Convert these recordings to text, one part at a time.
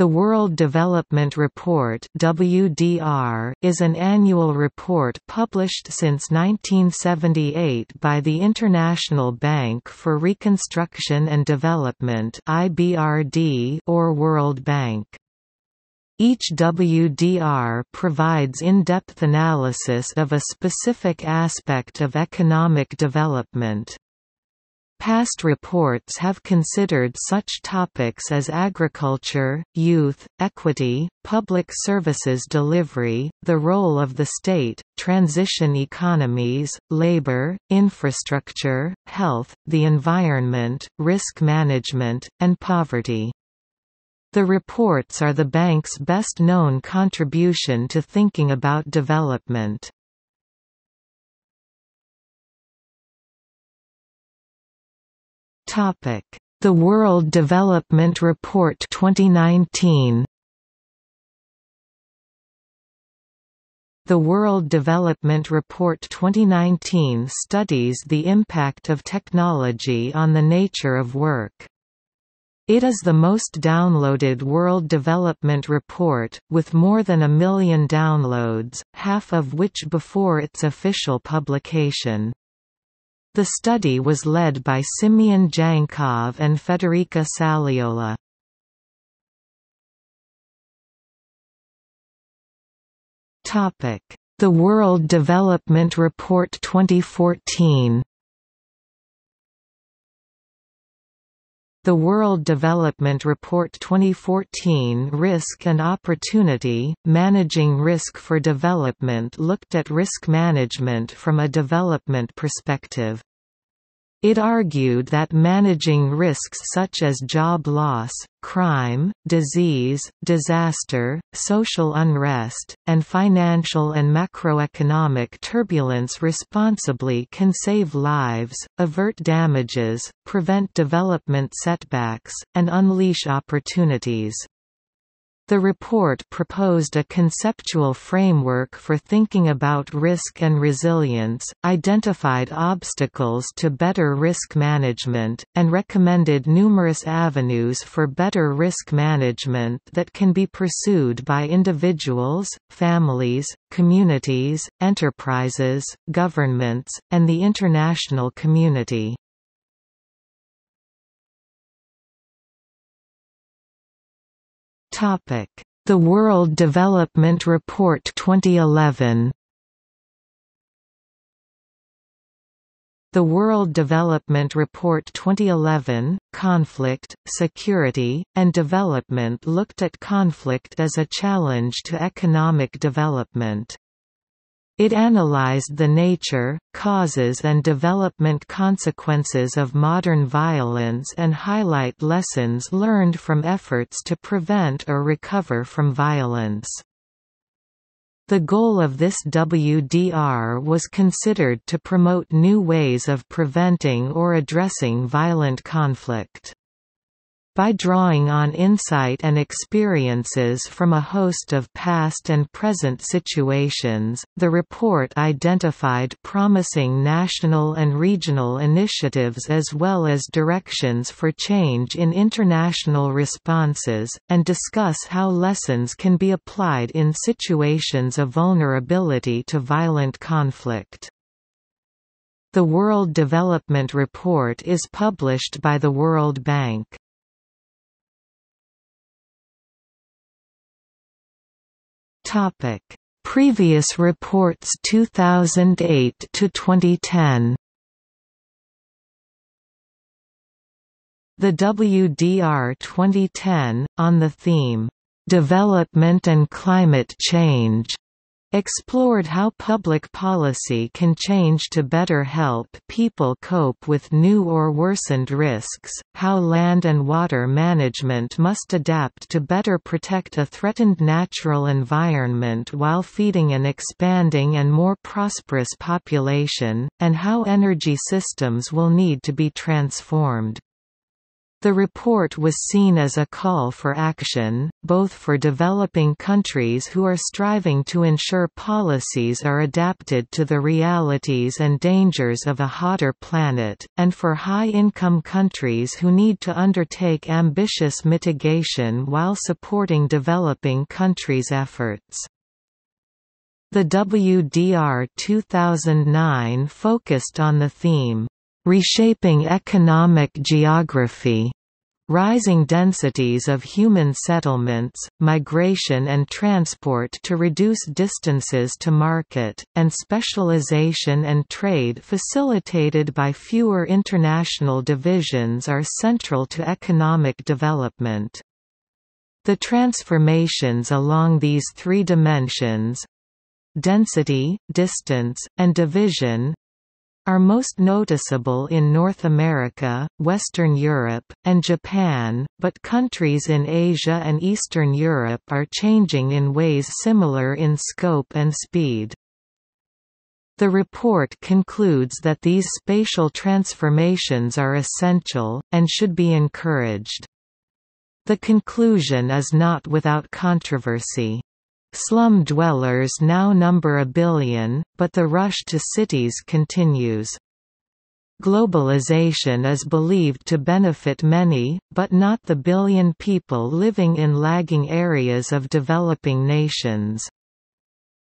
The World Development Report WDR is an annual report published since 1978 by the International Bank for Reconstruction and Development IBRD or World Bank. Each WDR provides in-depth analysis of a specific aspect of economic development. Past reports have considered such topics as agriculture, youth, equity, public services delivery, the role of the state, transition economies, labor, infrastructure, health, the environment, risk management, and poverty. The reports are the bank's best known contribution to thinking about development. Topic: The World Development Report 2019. The World Development Report 2019 studies the impact of technology on the nature of work. It is the most downloaded World Development Report, with more than a million downloads, half of which before its official publication. The study was led by Simeon Djankov and Federica Saliola. The World Development Report 2014 The World Development Report 2014 Risk and Opportunity, Managing Risk for Development looked at risk management from a development perspective. It argued that managing risks such as job loss, crime, disease, disaster, social unrest, and financial and macroeconomic turbulence responsibly can save lives, avert damages, prevent development setbacks, and unleash opportunities. The report proposed a conceptual framework for thinking about risk and resilience, identified obstacles to better risk management, and recommended numerous avenues for better risk management that can be pursued by individuals, families, communities, enterprises, governments, and the international community. The World Development Report 2011 The World Development Report 2011, Conflict, Security, and Development looked at conflict as a challenge to economic development. It analyzed the nature, causes and development consequences of modern violence and highlight lessons learned from efforts to prevent or recover from violence. The goal of this WDR was considered to promote new ways of preventing or addressing violent conflict. By drawing on insight and experiences from a host of past and present situations, the report identified promising national and regional initiatives as well as directions for change in international responses, and discuss how lessons can be applied in situations of vulnerability to violent conflict. The World Development Report is published by the World Bank. Topic: Previous reports 2008 to 2010. The WDR 2010 on the theme Development and Climate Change explored how public policy can change to better help people cope with new or worsened risks, how land and water management must adapt to better protect a threatened natural environment while feeding an expanding and more prosperous population, and how energy systems will need to be transformed. The report was seen as a call for action, both for developing countries who are striving to ensure policies are adapted to the realities and dangers of a hotter planet, and for high-income countries who need to undertake ambitious mitigation while supporting developing countries' efforts. The WDR 2009 focused on the theme, Reshaping economic geography rising densities of human settlements, migration and transport to reduce distances to market, and specialization and trade facilitated by fewer international divisions are central to economic development. The transformations along these three dimensions—density, distance, and division, are most noticeable in North America, Western Europe, and Japan, but countries in Asia and Eastern Europe are changing in ways similar in scope and speed. The report concludes that these spatial transformations are essential, and should be encouraged. The conclusion is not without controversy. Slum dwellers now number a billion, but the rush to cities continues. Globalization is believed to benefit many, but not the billion people living in lagging areas of developing nations.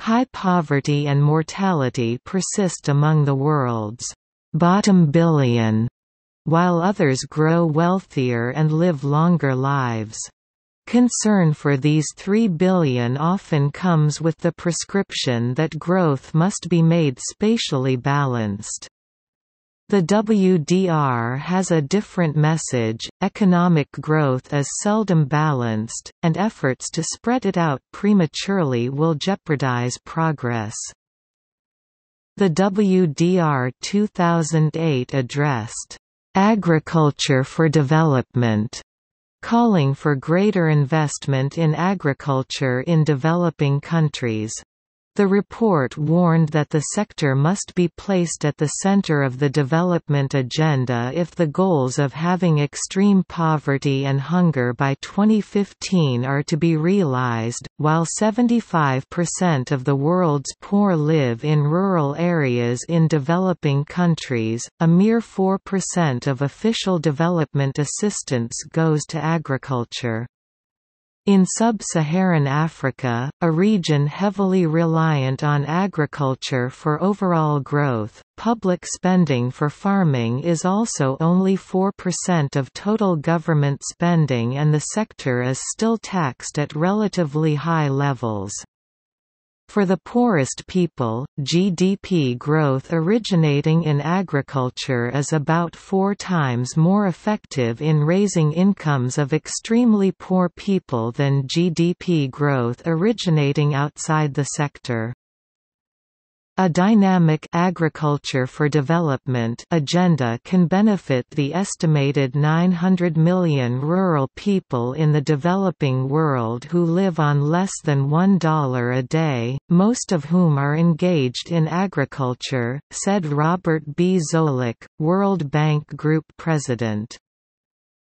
High poverty and mortality persist among the world's bottom billion, while others grow wealthier and live longer lives. Concern for these 3 billion often comes with the prescription that growth must be made spatially balanced. The WDR has a different message, economic growth is seldom balanced, and efforts to spread it out prematurely will jeopardize progress. The WDR 2008 addressed, "...agriculture for development", calling for greater investment in agriculture in developing countries. The report warned that the sector must be placed at the center of the development agenda if the goals of having extreme poverty and hunger by 2015 are to be realized. While 75% of the world's poor live in rural areas in developing countries, a mere 4% of official development assistance goes to agriculture. In sub-Saharan Africa, a region heavily reliant on agriculture for overall growth, public spending for farming is also only 4% of total government spending and the sector is still taxed at relatively high levels. For the poorest people, GDP growth originating in agriculture is about four times more effective in raising incomes of extremely poor people than GDP growth originating outside the sector. A dynamic agriculture for development agenda can benefit the estimated 900 million rural people in the developing world who live on less than $1 a day, most of whom are engaged in agriculture, said Robert B. Zoellick, World Bank Group president.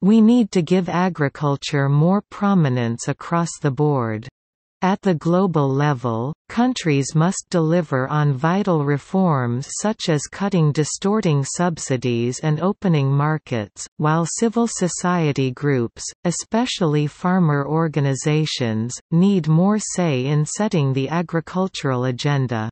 We need to give agriculture more prominence across the board. At the global level, countries must deliver on vital reforms such as cutting distorting subsidies and opening markets, while civil society groups, especially farmer organizations, need more say in setting the agricultural agenda.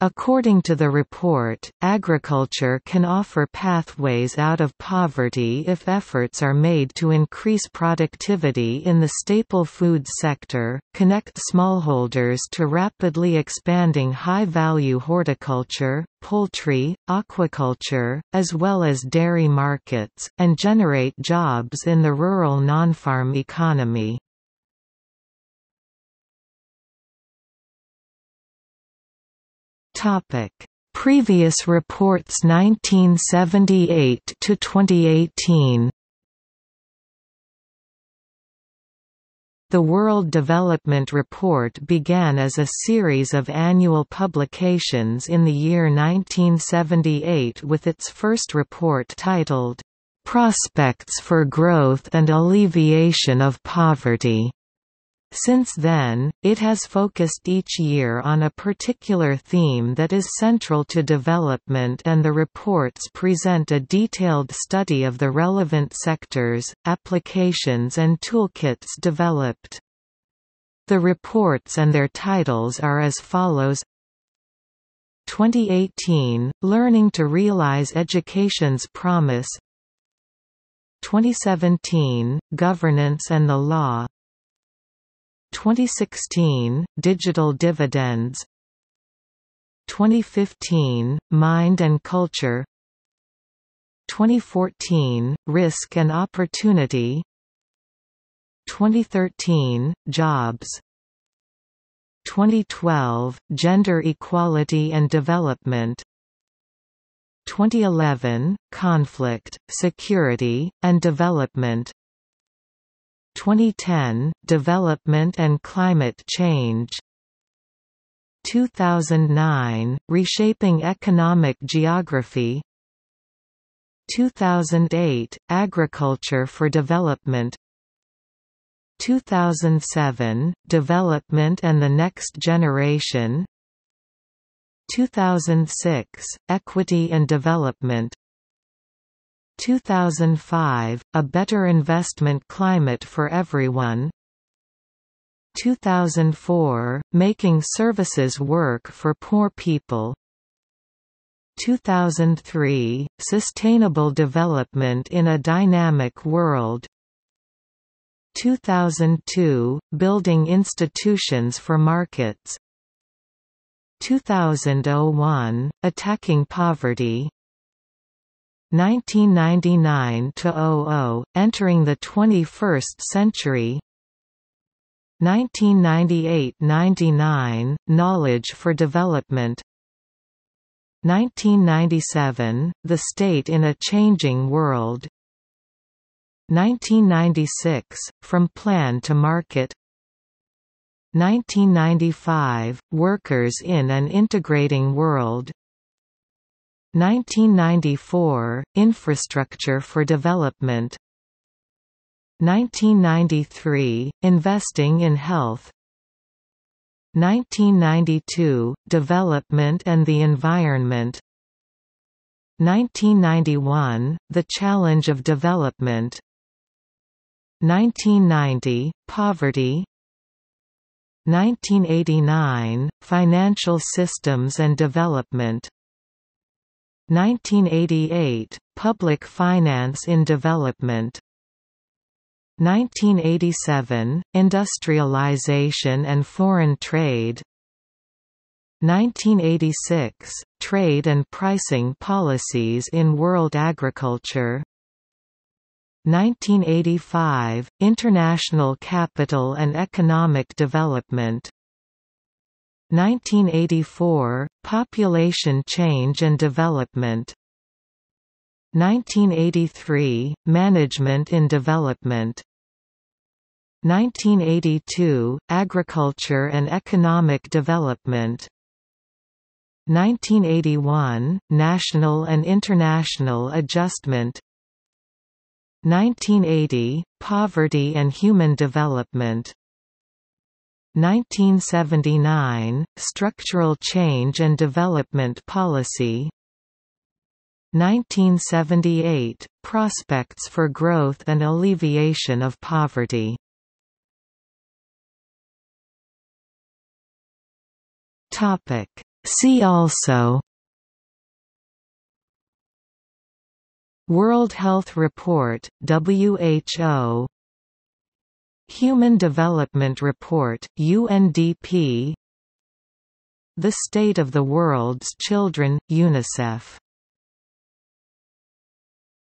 According to the report, agriculture can offer pathways out of poverty if efforts are made to increase productivity in the staple food sector, connect smallholders to rapidly expanding high-value horticulture, poultry, aquaculture, as well as dairy markets, and generate jobs in the rural non-farm economy. Topic: Previous reports 1978 to 2018. The World Development Report began as a series of annual publications in the year 1978 with its first report titled, Prospects for Growth and Alleviation of Poverty. Since then, it has focused each year on a particular theme that is central to development and the reports present a detailed study of the relevant sectors, applications and toolkits developed. The reports and their titles are as follows. 2018, Learning to Realize Education's Promise. 2017, Governance and the Law 2016, Digital Dividends. 2015, Mind and Culture. 2014, Risk and Opportunity. 2013, Jobs. 2012, Gender Equality and Development. 2011, Conflict, Security, and Development 2010, Development and Climate Change. 2009, Reshaping Economic Geography. 2008, Agriculture for Development. 2007, Development and the Next Generation. 2006, Equity and Development 2005, A Better Investment Climate for Everyone. 2004, Making Services Work for Poor People. 2003, Sustainable Development in a Dynamic World. 2002, Building Institutions for Markets. 2001, Attacking Poverty 1999–00, Entering the 21st Century. 1998–99, Knowledge for Development. 1997, The State in a Changing World. 1996, From Plan to Market. 1995, Workers in an Integrating World 1994, Infrastructure for Development. 1993, Investing in Health. 1992, Development and the Environment. 1991, The Challenge of Development. 1990, Poverty. 1989, Financial Systems and Development 1988, Public Finance in Development. 1987, Industrialization and Foreign Trade. 1986, Trade and Pricing Policies in World Agriculture. 1985, International Capital and Economic Development. 1984, Population Change and Development. 1983, Management in Development. 1982, Agriculture and Economic Development. 1981, National and International Adjustment. 1980, Poverty and Human Development 1979, Structural Change and Development Policy. 1978, Prospects for Growth and Alleviation of Poverty. Topic. See also. World Health Report, WHO Human Development Report, UNDP The State of the World's Children, UNICEF